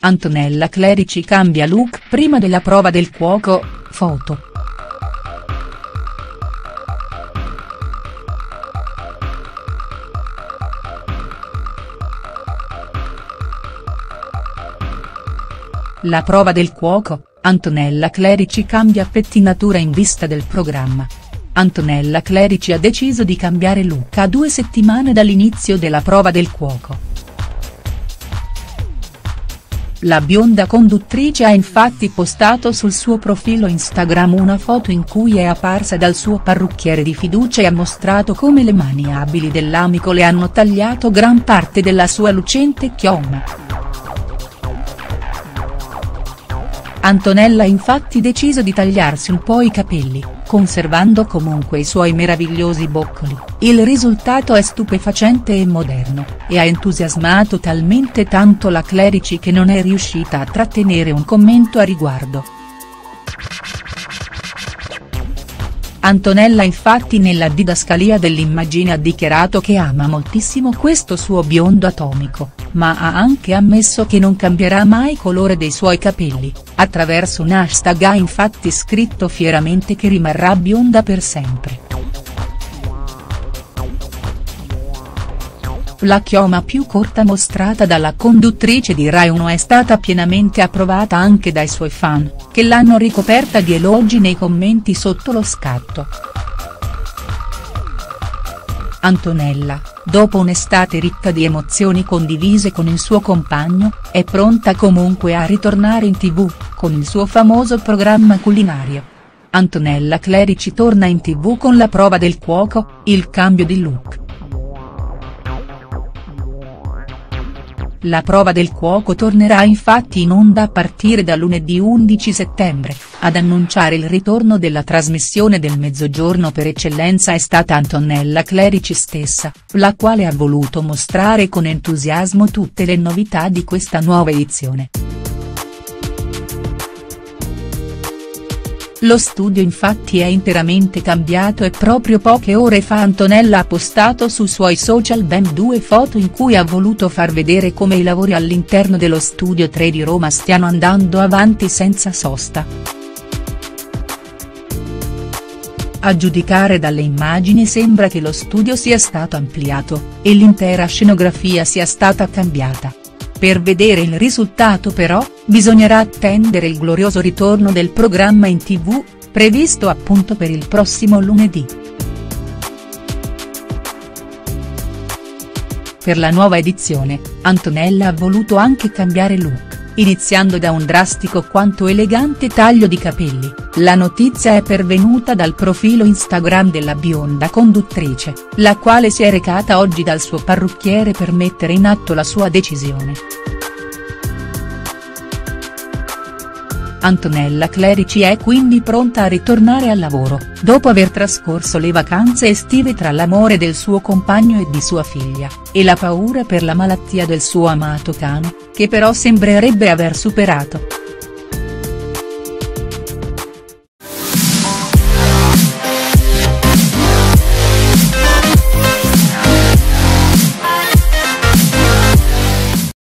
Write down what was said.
Antonella Clerici cambia look prima della prova del cuoco, foto. La prova del cuoco, Antonella Clerici cambia pettinatura in vista del programma. Antonella Clerici ha deciso di cambiare look a due settimane dall'inizio della prova del cuoco. La bionda conduttrice ha infatti postato sul suo profilo Instagram una foto in cui è apparsa dal suo parrucchiere di fiducia e ha mostrato come le mani abili dell'amico le hanno tagliato gran parte della sua lucente chioma. Antonella infatti deciso di tagliarsi un po' i capelli, conservando comunque i suoi meravigliosi boccoli, il risultato è stupefacente e moderno, e ha entusiasmato talmente tanto la Clerici che non è riuscita a trattenere un commento a riguardo. Antonella infatti nella didascalia dell'immagine ha dichiarato che ama moltissimo questo suo biondo atomico, ma ha anche ammesso che non cambierà mai colore dei suoi capelli, attraverso un hashtag ha infatti scritto fieramente che rimarrà bionda per sempre. La chioma più corta mostrata dalla conduttrice di Rai 1 è stata pienamente approvata anche dai suoi fan, che l'hanno ricoperta di elogi nei commenti sotto lo scatto. Antonella, dopo un'estate ricca di emozioni condivise con il suo compagno, è pronta comunque a ritornare in tv, con il suo famoso programma culinario. Antonella Clerici torna in tv con la prova del cuoco, il cambio di look. La prova del cuoco tornerà infatti in onda a partire da lunedì 11 settembre, ad annunciare il ritorno della trasmissione del mezzogiorno per eccellenza è stata Antonella Clerici stessa, la quale ha voluto mostrare con entusiasmo tutte le novità di questa nuova edizione. Lo studio infatti è interamente cambiato e proprio poche ore fa Antonella ha postato sui suoi social ben due foto in cui ha voluto far vedere come i lavori all'interno dello studio 3 di Roma stiano andando avanti senza sosta. A giudicare dalle immagini sembra che lo studio sia stato ampliato, e l'intera scenografia sia stata cambiata. Per vedere il risultato però, bisognerà attendere il glorioso ritorno del programma in tv, previsto appunto per il prossimo lunedì. Per la nuova edizione, Antonella ha voluto anche cambiare look iniziando da un drastico quanto elegante taglio di capelli, la notizia è pervenuta dal profilo Instagram della bionda conduttrice, la quale si è recata oggi dal suo parrucchiere per mettere in atto la sua decisione. Antonella Clerici è quindi pronta a ritornare al lavoro, dopo aver trascorso le vacanze estive tra l'amore del suo compagno e di sua figlia, e la paura per la malattia del suo amato cane, che però sembrerebbe aver superato.